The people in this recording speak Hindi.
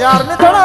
यार ने थोड़ा